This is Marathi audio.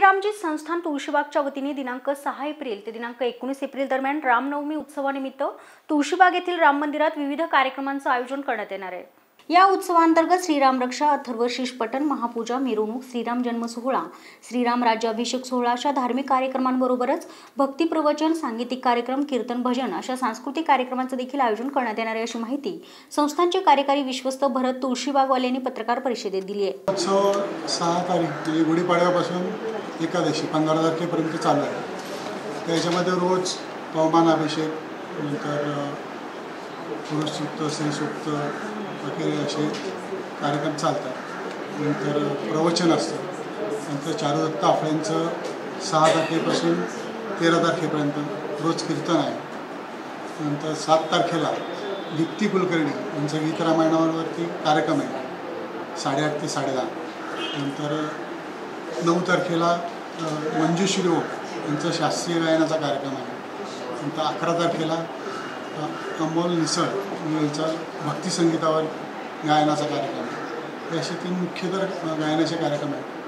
श्रीरामजी संस्थान तुळशीबागच्या वतीने दिनांक सहा एप्रिल ते दिनांक एकोणीस एप्रिल दरम्यान रामनवमी उत्सवानिमित्त तुळशीबाग येथील राम मंदिरात विविध कार्यक्रमांचं आयोजन करण्यात येणार आहे. या उत्सवांतर्गत श्रीराम रक्षा अथर्व पठण महापूजा मिरवणूक श्रीराम जन्म सोहळा श्रीराम राज्याभिषेक सोहळा अशा धार्मिक कार्यक्रमांबरोबरच भक्ती प्रवचन सांगीतिक कार्यक्रम कीर्तन भजन अशा सांस्कृतिक कार्यक्रमांचं देखील आयोजन करण्यात येणार आहे अशी माहिती संस्थांचे कार्यकारी विश्वस्त भरत तुळशीबागवाल यांनी पत्रकार परिषदेत दिली आहे. एकादशी पंधरा तारखेपर्यंत चालू आहे. त्याच्यामध्ये रोज पवमान अभिषेक नंतर अ, पुरुषसूक्त स्त्रीसूक्त वगैरे असे कार्यक्रम चालतात. नंतर प्रवचन असतं. नंतर चारुदत्त आफळ्यांचं सहा तारखेपासून तेरा तारखेपर्यंत रोज कीर्तन आहे. नंतर सात तारखेला दीप्ती कुलकर्णी यांचं गीत रामायणावरती कार्यक्रम आहे. साडेआठ ते साडेदहा. नंतर नऊ तारखेला मंजुश्री यांचा शास्त्रीय गायनाचा कार्यक्रम आहे. नंतर अकरा तारखेला अमोल निसळ यांचा भक्तिसंगीतावर गायनाचा कार्यक्रम आहे. हे असे तीन मुख्य तर गायनाचे कार्यक्रम आहेत.